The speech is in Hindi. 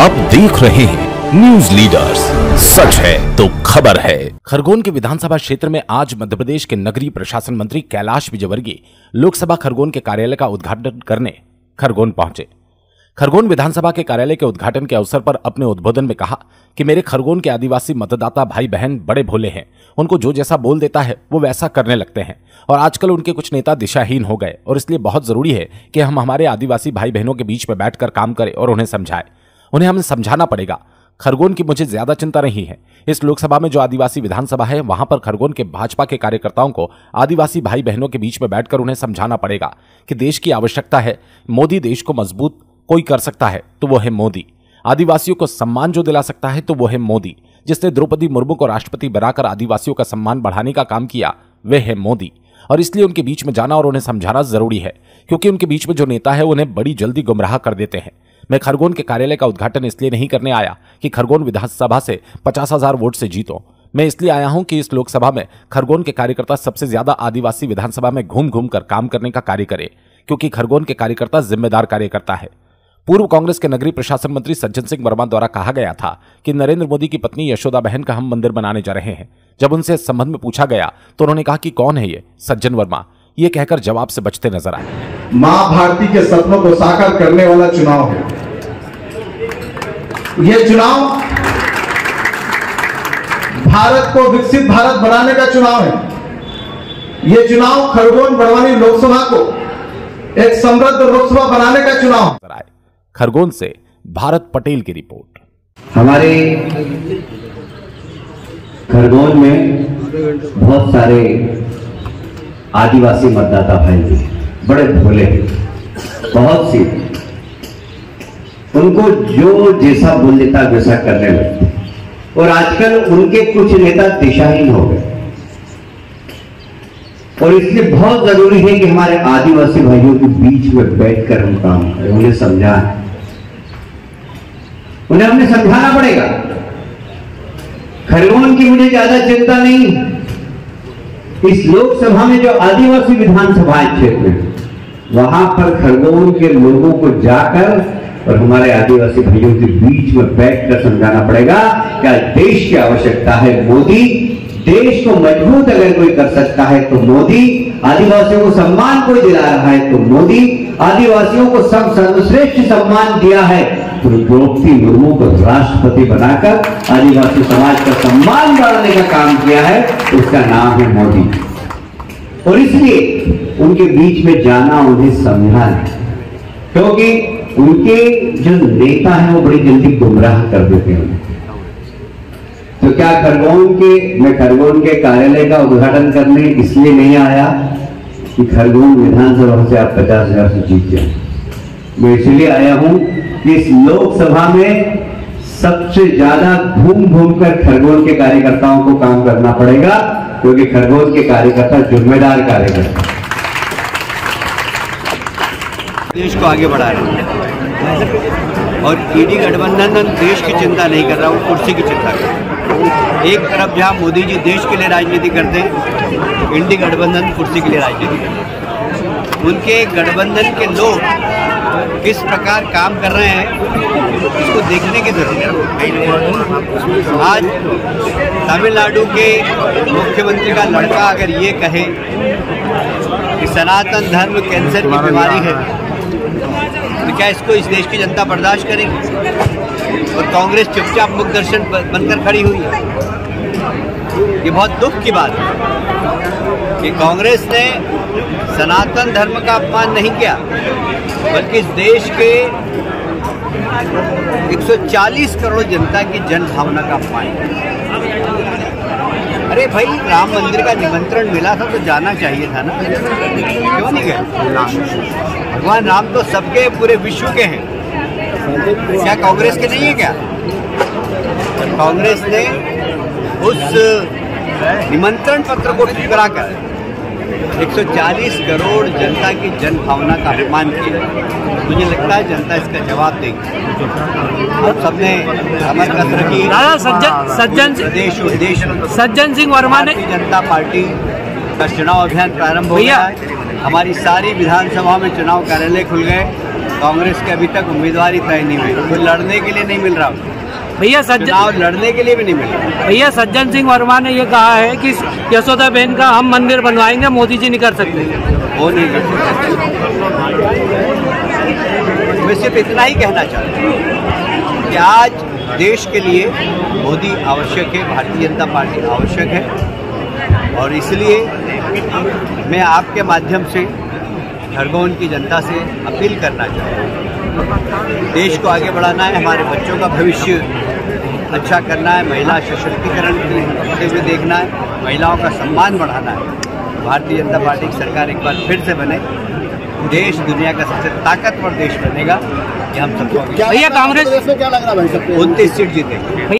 आप देख रहे हैं न्यूज़ लीडर्स सच है तो खबर है। खरगोन के विधानसभा क्षेत्र में आज मध्य प्रदेश के नगरीय प्रशासन मंत्री कैलाश विजयवर्गीय लोकसभा खरगोन के कार्यालय का उद्घाटन करने खरगोन पहुँचे। खरगोन विधानसभा के कार्यालय के उद्घाटन के अवसर पर अपने उद्बोधन में कहा कि मेरे खरगोन के आदिवासी मतदाता भाई बहन बड़े भोले हैं। उनको जो जैसा बोल देता है, वो वैसा करने लगते हैं। और आजकल उनके कुछ नेता दिशाहीन हो गए और इसलिए बहुत ज़रूरी है कि हम हमारे आदिवासी भाई बहनों के बीच में बैठकर काम करें और उन्हें समझाएँ। उन्हें हमें समझाना पड़ेगा। खरगोन की मुझे ज़्यादा चिंता नहीं है। इस लोकसभा में जो आदिवासी विधानसभा है, वहाँ पर खरगोन के भाजपा के कार्यकर्ताओं को आदिवासी भाई बहनों के बीच में बैठकर उन्हें समझाना पड़ेगा कि देश की आवश्यकता है। मोदी देश को मज़बूत कोई कर सकता है तो वो है मोदी। आदिवासियों को सम्मान जो दिला सकता है तो वो है मोदी। जिसने द्रौपदी मुर्मू को राष्ट्रपति बनाकर आदिवासियों का सम्मान बढ़ाने का काम किया वे है मोदी। और इसलिए उनके बीच में जाना और उन्हें समझाना ज़रूरी है, क्योंकि उनके बीच में जो नेता है, उन्हें बड़ी जल्दी गुमराह कर देते हैं। मैं खरगोन के कार्यालय का उद्घाटन इसलिए नहीं करने आया कि खरगोन विधानसभा से पचास हज़ार वोट से जीतो। मैं इसलिए आया हूँ कि इस लोकसभा में खरगोन के कार्यकर्ता सबसे ज़्यादा आदिवासी विधानसभा में घूम घूम कर काम करने का कार्य करे, क्योंकि खरगोन के कार्यकर्ता जिम्मेदार कार्यकर्ता है। पूर्व कांग्रेस के नगरीय प्रशासन मंत्री सज्जन सिंह वर्मा द्वारा कहा गया था कि नरेंद्र मोदी की पत्नी यशोदा बहन का हम मंदिर बनाने जा रहे हैं। जब उनसे इस संबंध में पूछा गया तो उन्होंने कहा कि कौन है ये? सज्जन वर्मा। ये कहकर जवाब से बचते नज़र आए। माँ भारती के सपनों को साकार करने वाला चुनाव है। यह चुनाव भारत को विकसित भारत बनाने का चुनाव है। यह चुनाव खरगोन बड़वानी लोकसभा को एक समृद्ध लोकसभा बनाने का चुनाव है। खरगोन से भारत पटेल की रिपोर्ट। हमारे खरगोन में बहुत सारे आदिवासी मतदाता भाई हैं बड़े भोले बहुत सी। उनको जो जैसा बोल देता वैसा करने लगते और आजकल उनके कुछ नेता दिशाहीन हो गए। और इसलिए बहुत ज़रूरी है कि हमारे आदिवासी भाइयों के बीच में बैठकर हम काम करें। उन्हें समझाएँ। उन्हें हमें समझाना पड़ेगा। खरगोन की मुझे ज़्यादा चिंता नहीं। इस लोकसभा में जो आदिवासी विधानसभा क्षेत्र है, वहाँ पर खरगोन के लोगों को जाकर और हमारे आदिवासी भाइयों के बीच में बैठकर समझाना पड़ेगा, क्या देश की आवश्यकता है मोदी? देश को मज़बूत अगर कोई कर सकता है तो मोदी। आदिवासियों को सम्मान कोई दिला रहा है तो मोदी। आदिवासियों को सब सर्वश्रेष्ठ सम्मान दिया है तो द्रौपदी मुर्मू को राष्ट्रपति बनाकर आदिवासी समाज का सम्मान बढ़ाने का काम किया है, उसका नाम है मोदी। और इसलिए उनके बीच में जाना उन्हें समझाना क्योंकि उनके जो नेता हैं, वो बड़ी जल्दी गुमराह कर देते हैं। तो क्या खरगोन के, मैं खरगोन के कार्यालय का उद्घाटन करने इसलिए नहीं आया कि खरगोन विधानसभा से आप पचास हज़ार से जीत जाए। मैं इसलिए आया हूँ कि इस लोकसभा में सबसे ज़्यादा घूम घूम कर खरगोन के कार्यकर्ताओं को काम करना पड़ेगा, क्योंकि खरगोन के कार्यकर्ता जिम्मेदार कार्यकर्ता देश को आगे बढ़ा रहे हैं। और ईडी गठबंधन देश की चिंता नहीं कर रहा, वो कुर्सी की चिंता कर रहा एक तरफ़ जहाँ मोदी जी देश के लिए राजनीति करते हैं इंडी गठबंधन कुर्सी के लिए राजनीति करते उनके गठबंधन के लोग किस प्रकार काम कर रहे हैं, इसको देखने की ज़रूरत है। आज तमिलनाडु के मुख्यमंत्री का लड़का अगर ये कहे कि सनातन धर्म कैंसर की बीमारी है तो क्या इसको इस देश की जनता बर्दाश्त करेगी? और कांग्रेस चुपचाप मुख दर्शन बनकर खड़ी हुई है। ये बहुत दुख की बात है कि कांग्रेस ने सनातन धर्म का अपमान नहीं किया, बल्कि इस देश के 140 करोड़ जनता की जन भावना का अपमान किया। अरे भाई, राम मंदिर का निमंत्रण मिला था तो जाना चाहिए था ना? क्यों नहीं गए? भगवान राम तो सबके पूरे विश्व के हैं। क्या कांग्रेस के नहीं है क्या? कांग्रेस ने उस निमंत्रण पत्र को ठुकरा कर 140 करोड़ जनता की जन भावना का अपमान किया। मुझे लगता है जनता इसका जवाब देगी। हम सबने कमर कस रखी सज्जन सज्जन प्रदेश देश सज्जन सिंह वर्मा ने जनता पार्टी का चुनाव अभियान प्रारंभ हो गया हमारी सारी विधानसभा में चुनाव कार्यालय खुल गए। कांग्रेस के अभी तक उम्मीदवार ही तय नहीं हुई कोई लड़ने के लिए नहीं मिल रहा। भैया सज्जन लड़ने के लिए भी नहीं मिल। भैया सज्जन सिंह वर्मा ने ये कहा है कि यशोदा बहन का हम मंदिर बनवाएँगे मोदी जी नहीं कर सकते। वो नहीं कर सकते। मैं सिर्फ़ इतना ही कहना चाहता हूँ कि आज देश के लिए मोदी आवश्यक है भारतीय जनता पार्टी आवश्यक है। और इसलिए मैं आपके माध्यम से खरगोन की जनता से अपील करना चाहता हूँ देश को आगे बढ़ाना है हमारे बच्चों का भविष्य अच्छा करना है महिला सशक्तिकरण के विषय में देखना है महिलाओं का सम्मान बढ़ाना है। भारतीय जनता पार्टी की सरकार एक बार फिर से बने देश दुनिया का सबसे ताकतवर देश बनेगा ये हम सबको भैया कांग्रेस उनतीस सीट जीतेंगे।